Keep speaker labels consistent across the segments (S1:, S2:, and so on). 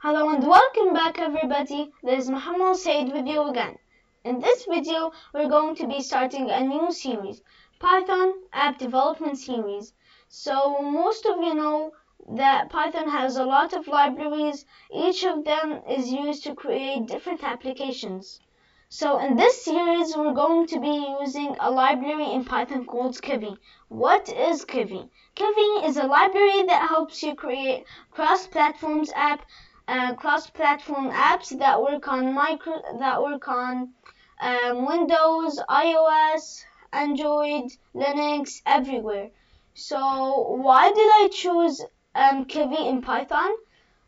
S1: Hello and welcome back everybody. This is Muhammad Said with you again. In this video, we're going to be starting a new series, Python App Development Series. So most of you know that Python has a lot of libraries. Each of them is used to create different applications. So in this series, we're going to be using a library in Python called Kivy. What is Kivy? Kivy is a library that helps you create cross-platforms app, uh, cross-platform apps that work on micro, that work on um, Windows, iOS, Android, Linux, everywhere. So why did I choose um, Kivy in Python?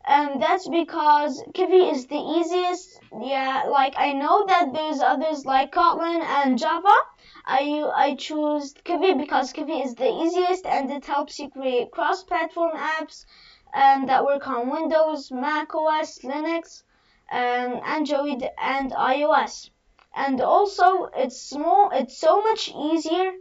S1: Um, that's because Kivy is the easiest. Yeah, like I know that there's others like Kotlin and Java. I I choose Kivy because Kivy is the easiest and it helps you create cross-platform apps um, that work on Windows, Mac OS, Linux, um, Android, and iOS. And also, it's small. It's so much easier.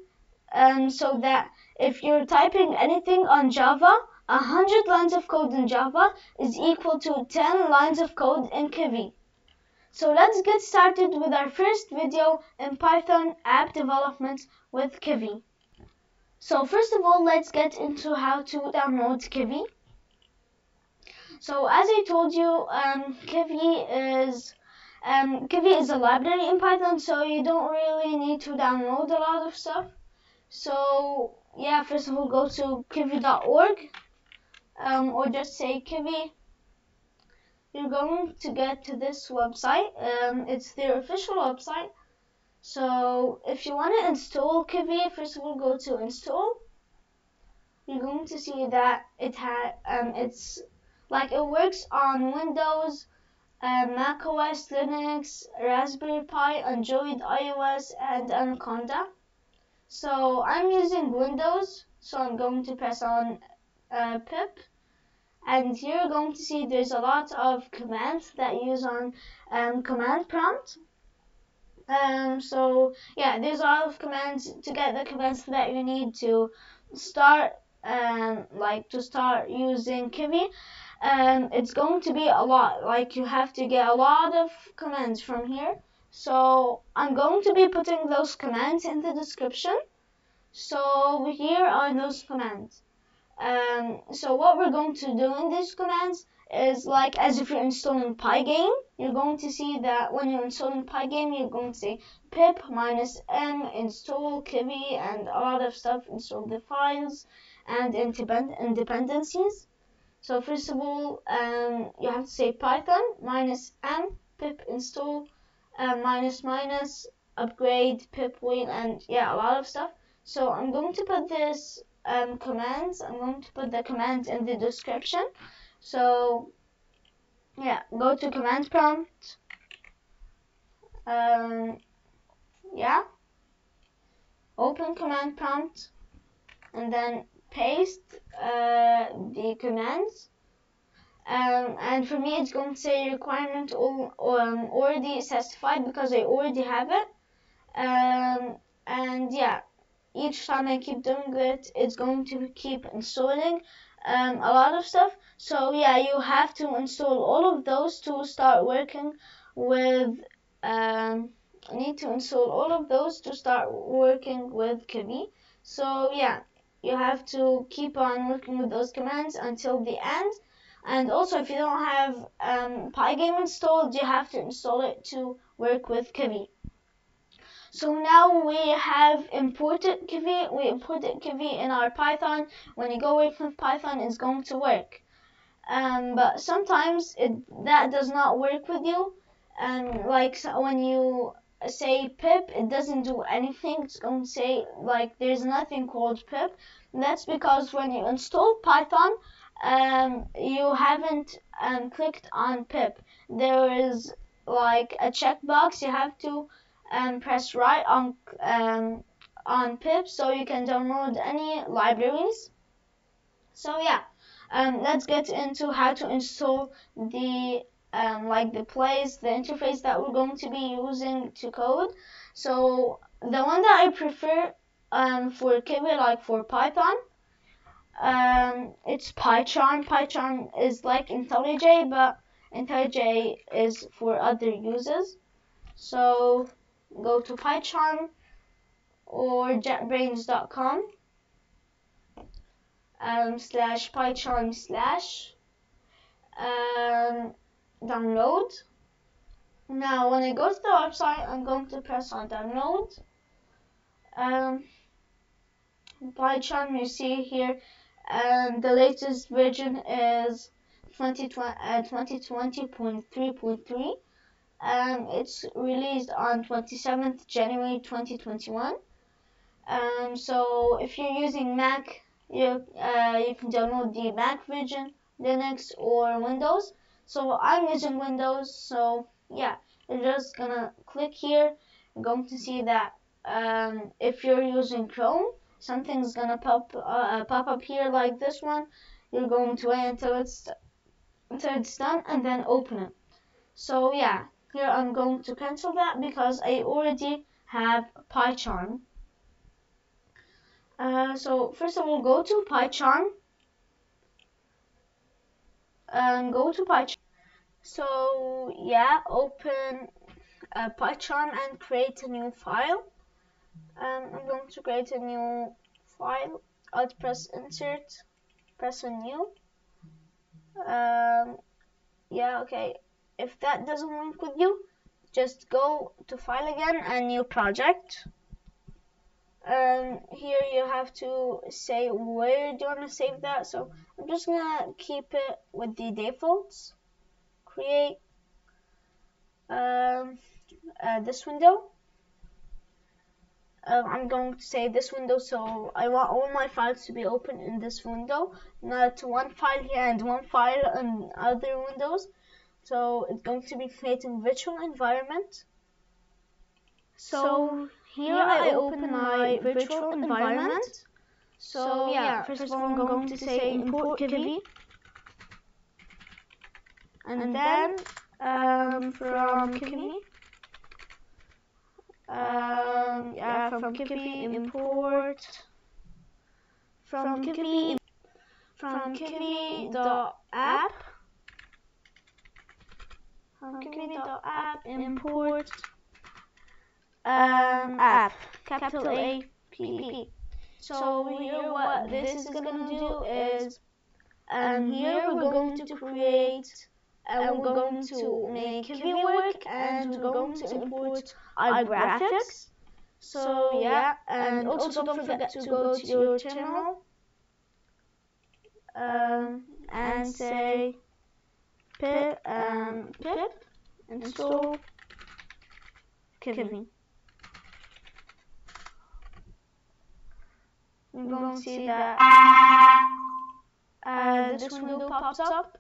S1: Um, so that if you're typing anything on Java, 100 lines of code in Java is equal to 10 lines of code in Kivy. So let's get started with our first video in Python app development with Kivy. So first of all, let's get into how to download Kivy. So as I told you, um, Kivy is um, Kivy is a library in Python, so you don't really need to download a lot of stuff. So yeah, first of all, go to kivy.org um, or just say Kivy, you're going to get to this website. Um, it's their official website. So if you want to install Kivy, first of all, go to install. You're going to see that it had um, it's like it works on Windows, uh, Mac OS, Linux, Raspberry Pi, Android, iOS, and Anaconda. So I'm using Windows, so I'm going to press on uh, pip. And here you're going to see there's a lot of commands that use on um, command prompt. Um, so yeah there's a lot of commands to get the commands that you need to start um, like to start using Kivy um, it's going to be a lot like you have to get a lot of commands from here. So I'm going to be putting those commands in the description. So here are those commands. Um, so what we're going to do in these commands is like as if you're installing Pygame, you're going to see that when you're installing Pygame, you're going to say pip minus m install kivy and a lot of stuff, install the files and dependencies. So first of all, um, you have to say python minus m pip install uh, minus minus upgrade pip wheel and yeah, a lot of stuff. So I'm going to put this um, commands. I'm going to put the commands in the description. So yeah, go to command prompt. Um, yeah, open command prompt and then paste uh, the commands. Um, and for me, it's going to say requirement um, already satisfied because I already have it. Um, and yeah, each time I keep doing it, it's going to keep installing um, a lot of stuff. So yeah, you have to install all of those to start working with. Um, need to install all of those to start working with Kivy. So yeah, you have to keep on working with those commands until the end. And also, if you don't have um, Pygame installed, you have to install it to work with Kivy. So now we have imported Kivy. We imported Kivy in our Python. When you go away from Python, it's going to work. Um, but sometimes it, that does not work with you. And like when you say pip, it doesn't do anything. It's going to say like there's nothing called pip. And that's because when you install Python, um, you haven't um, clicked on pip. There is like a checkbox you have to and press right on um, on pip so you can download any libraries so yeah um, let's get into how to install the um, like the place the interface that we're going to be using to code so the one that I prefer um, for Kivy like for Python um, it's PyCharm PyCharm is like IntelliJ but IntelliJ is for other uses. So go to PyCharm or jetbrains.com um, slash PyCharm slash um, download. Now when I go to the website, I'm going to press on download. Um, PyCharm you see here and the latest version is 2020.3.3 and it's released on 27th January 2021 um, so if you're using Mac you, uh, you can download the Mac version Linux or Windows so I'm using Windows so yeah. You're just gonna click here. You're going to see that um, if you're using Chrome something's gonna pop uh, pop up here like this one. You're going to wait until it's until it's done and then open it. So yeah. Here I'm going to cancel that because I already have PyCharm. Uh, so first of all go to PyCharm. And go to PyCharm so yeah open uh, PyCharm and create a new file. Um, I'm going to create a new file. I'll press insert press a new. Um, yeah okay. If that doesn't work with you just go to file again and new project. Um, here you have to say where do you want to save that. So I'm just gonna keep it with the defaults create um, uh, this window. Um, I'm going to save this window so I want all my files to be open in this window. Not one file here and one file in other windows. So it's going to be creating virtual environment. So, so here I open my virtual environment. so yeah first of all I'm going to say import Kivy and then um, from Kivy um, yeah, from Kivy import. From Kivy from Kivy the app? From Kivy the app import um, app. capital A P P. So here what this is gonna do is um, here we're going to create and we're going to make Kivy work and we're going to import our graphics. So yeah, and also don't forget to go to your channel um, and say pip, um, pip install Kivy. We're going to see that uh, this window pops up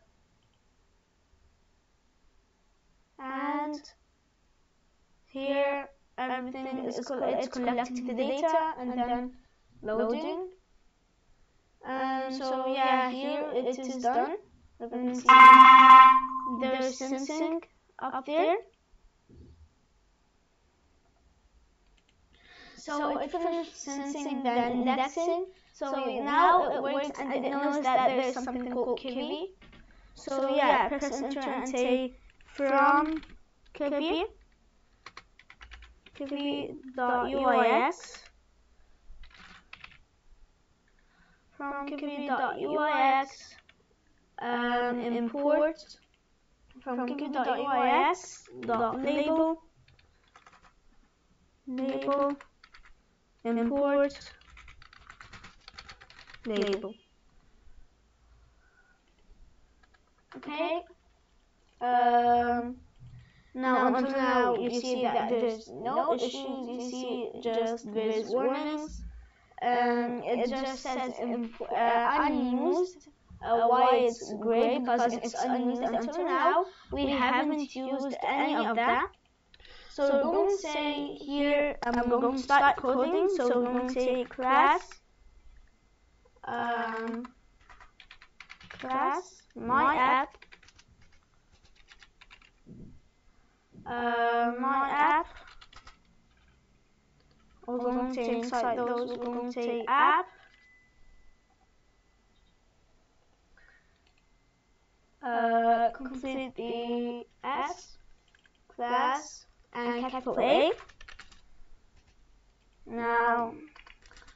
S1: and here everything is co it's collecting the data and then loading. So yeah here it is done. There's sensing up there. So it finished sensing then indexing so now it works and it knows that there's something called Kivy so yeah press enter and say from Kivy, Kivy.uix, from Kivy.uix, um, import. from Kivy.uix dot label, label, import, label. Okay. Um, now, until now, you see that there's no issues, you see just there's warnings, and it just says uh, unused. Uh, why it's gray because it's unused until now. We haven't used any of that. So we're going to say here, I'm going to start coding. So to say class, um, class, my app, uh, my app. We're going to inside those, we're going to say app. uh, complete the S class and capital A. Now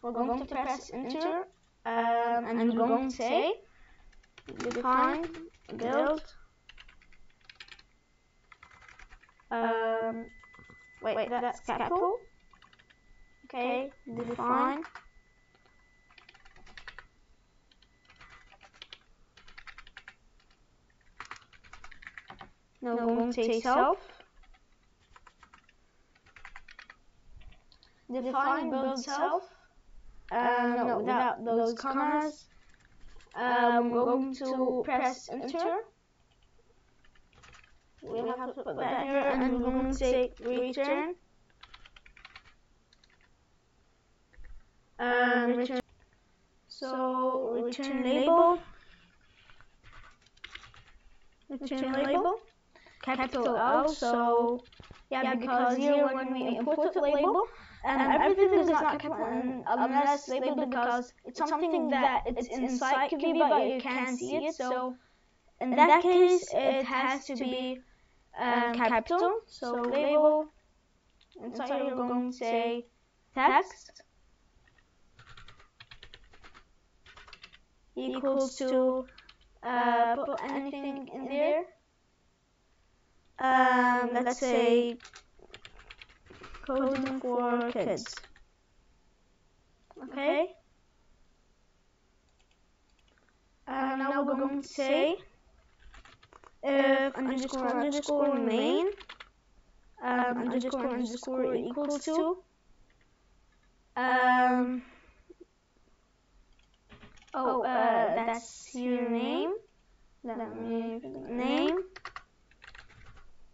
S1: we're going to press enter um, and we're going to say define build um, wait, wait that's capital okay define. now we're going to self define build self um, no, without those commas um, we're going to press enter we have to put that here and we're going to say return. Um, return. So return label. Return label. capital L so yeah because here when we import the label and everything is not capital unless labeled because it's something that it's inside Kivy but you can't see it. so in that case it has to be um, capital so label. inside here we're going to say text equals to uh, put anything in there. um, let's say coding for kids. okay. Uh, now we're going to say if underscore underscore main um, underscore underscore equals to um, oh, uh, that's your name? let me name.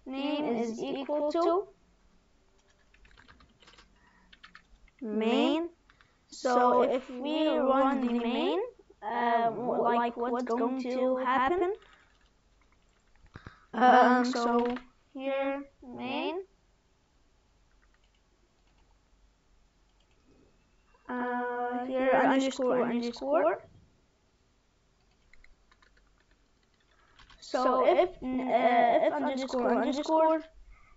S1: name is equal to main. so if we run the main um, like what's going to happen um, so here main. Uh, here underscore underscore so if uh, if underscore underscore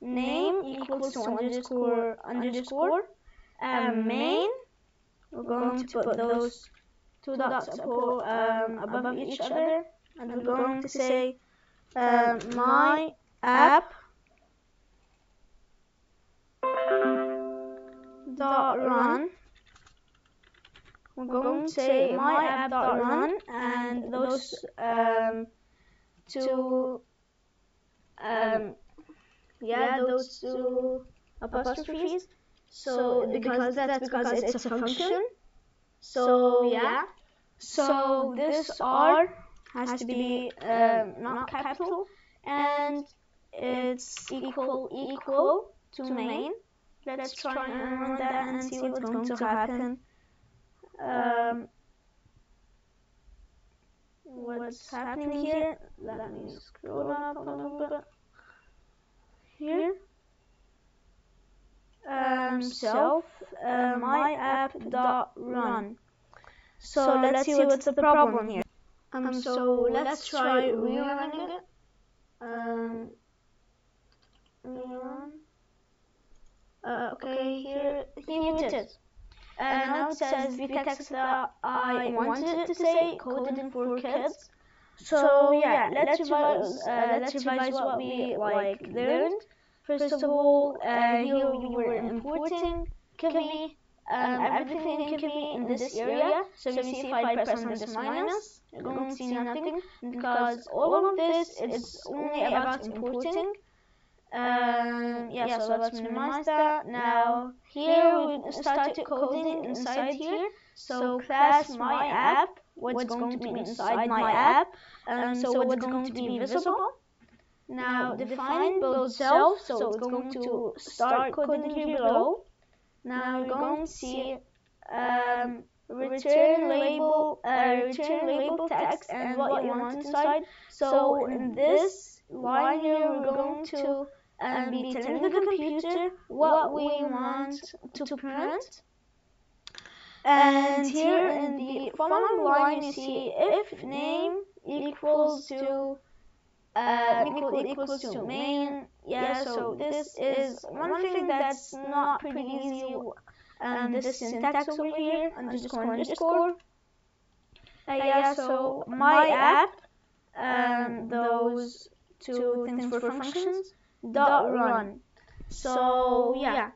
S1: name equals to underscore underscore um, main we're going to put those two dots above, um, above each other and we're going to say um, my app dot run. we're going to say my app dot run and those um, two um, yeah those two apostrophes. so because that's because it's a function. so yeah. so this r has to be um, not capital and it's equal equal to main. let's try and run that and see what's going to happen. um, what's happening here? let me scroll up a little bit. here. Um, self uh, my app dot run. so let's see what's the problem here um, so let's try rerunning it. um, rerun. Uh, okay here here it is. and now it says the text that I wanted it to say coded for kids. so yeah let's revise uh, let's revise what we like learned. First of all, uh, here we were importing Kivy, um, everything in Kivy in this area. So you see if I press on this minus, you're going to see nothing because all of this is only about importing. Um, yeah, so let's minimize that. Now here we started coding inside here. So class my app, what's going to be inside my app, um, so what's going to be visible. Now define build self, so it's going to start coding here below. Now we're going to see um, return label, uh, return label text and what you want inside. So in this line here, we're going to um, be telling the computer what we want to print. And here in the following line, you see if name equals to uh, equal equals to main. Yeah, so this is one thing that's not pretty easy. Um, this syntax over here, underscore underscore. Uh, yeah, so my app, um, those two things for functions, dot run. So yeah,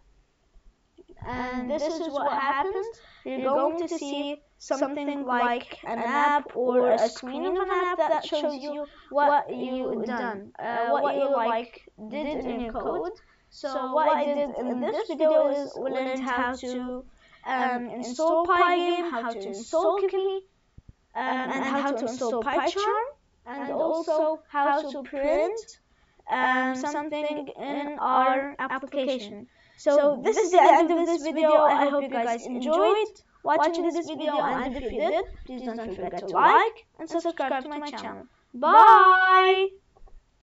S1: and this is what happens. You're going to see something like an app or a screen of an app that shows you what you done, uh, what you like did in your code. So what I did in this video is learned how to um, install Pygame, how to install Kivy, um, and how to install PyCharm, and also how to print um, something in our application. So this is the end of this video. I hope you guys enjoyed watching this video and if you did, please don't forget to like and subscribe to my channel. Bye!